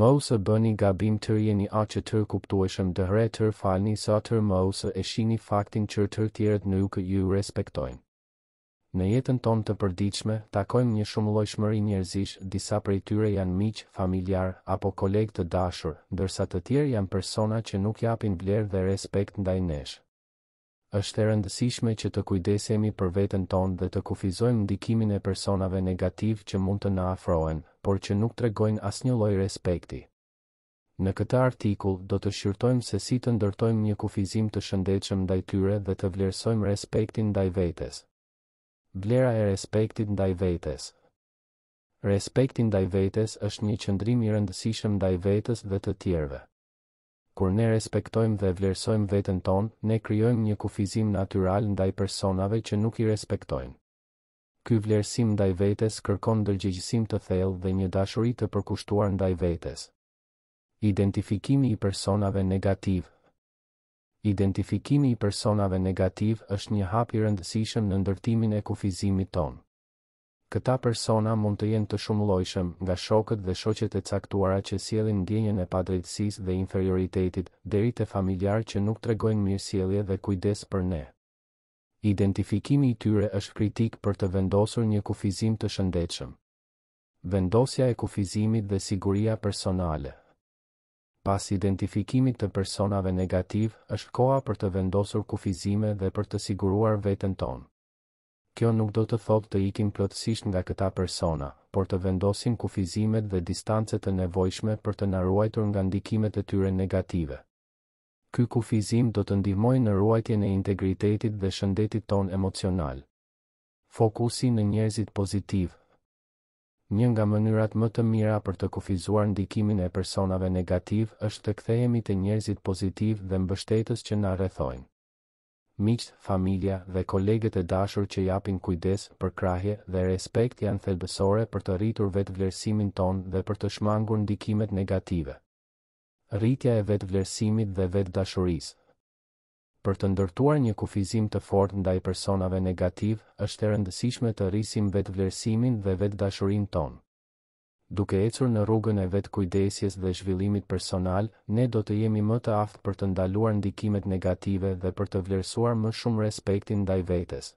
Mos e bëni gabim të jeni aq të kuptueshëm dhe të falni sa të mos e shihni faktin që të tjerët nuk ju respektojnë. Në jetën tonë të përditshme, takojmë një shumëllojshmëri njerëzish, disa prej tyre janë miq, familjarë, apo kolegë të dashur, ndërsa të tjerë janë persona që nuk japin vlerë dhe respekt ndaj nesh. Është e rëndësishme që të kujdesemi për veten tonë dhe të kufizojmë ndikimin e personave negativë që mund të na afrohen, por që nuk tregojnë asnjë lloj respekti. Në këtë artikull, do të shqyrtojmë se si të ndërtojmë një kufizim të shëndetshëm ndaj tyre dhe të vlerësojmë respektin ndaj vetes. Vlera e respektit ndaj vetes. Respekti ndaj vetes është një qëndrim i rëndësishëm ndaj vetes dhe të tjerëve. Kur ne respektojmë dhe vlerësojmë veten tonë, ne krijojmë një kufizim natyral ndaj personave që nuk i respektojnë. Ky vlerësim ndaj vetes kërkon ndërgjegjësim të thellë dhe një dashuri të përkushtuar ndaj vetes. Identifikimi i personave negativë Identifikimi i personave negativë është një hap i rëndësishëm në ndërtimin e kufizimit tonë. Këta persona mund të jenë të shumëllojshëm, nga shokët dhe shoqet e caktuara që sjellin ndjenjën e padrejtësisë dhe inferioritetit, deri te familjarë që nuk tregojnë mirësjellje dhe kujdes për ne. Identifikimi i tyre është kritik për të vendosur një kufizim të shëndetshëm. Vendosja e kufizimit dhe siguria personale Pas identifikimit të personave negativë, është koha për të vendosur kufizime dhe për të siguruar veten tonë. Kjo nuk do të thotë të ikim plotësisht nga këta persona, por të vendosim kufizimet dhe distancat të nevojshme për të na ruajtur nga ndikimet e tyre negative. Ky kufizim do të ndihmojë në ruajtjen e integritetit dhe shëndetit tonë emocional. Fokusi në njerëzit pozitivë, Një nga mënyrat më të mira për të kufizuar ndikimin e personave negativë është të kthehemi te njerëzit pozitivë dhe mbështetës që na rrethojnë. miqtë, familja dhe kolegët e dashur që japin kujdes, përkrahje dhe respekt janë thelbësore për të rritur vetëvlerësimin tonë dhe për të shmangur ndikimet negative. Rritja e vetëvlerësimit dhe vetëdashurisë, Për të ndërtuar një kufizim të fortë ndaj personave negativë, është e rëndësishme të rrisim vetëvlerësimin dhe vetëdashurinë tonë. Duke ecur në rrugën e vetëkujdesjes dhe zhvillimit personal, ne do të jemi më të aftë për të ndaluar ndikimet negative dhe për të vlerësuar më shumë respektin ndaj vetes.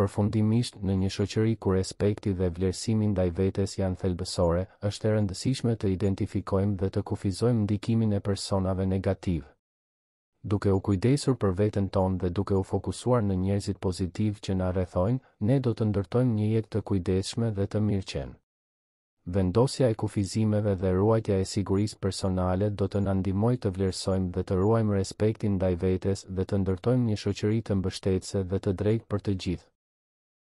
Përfundimisht, në një shoqëri ku respekti dhe vlerësimi ndaj vetes janë thelbësore, është e rëndësishme të identifikojmë dhe të kufizojmë ndikimin e personave negativë. Duke u kujdesur për veten tonë dhe duke u fokusuar në njerëzit pozitivë që na rrethojnë, ne do të ndërtojmë një jetë të kujdesshme dhe të mirëqenë. Vendosja e kufizimeve dhe ruajtja e sigurisë personale do të na ndihmojë të vlerësojmë dhe të ruajmë respektin ndaj vetes dhe të ndërtojmë një shoqëri të mbështetëse dhe të drejtë për të gjithë.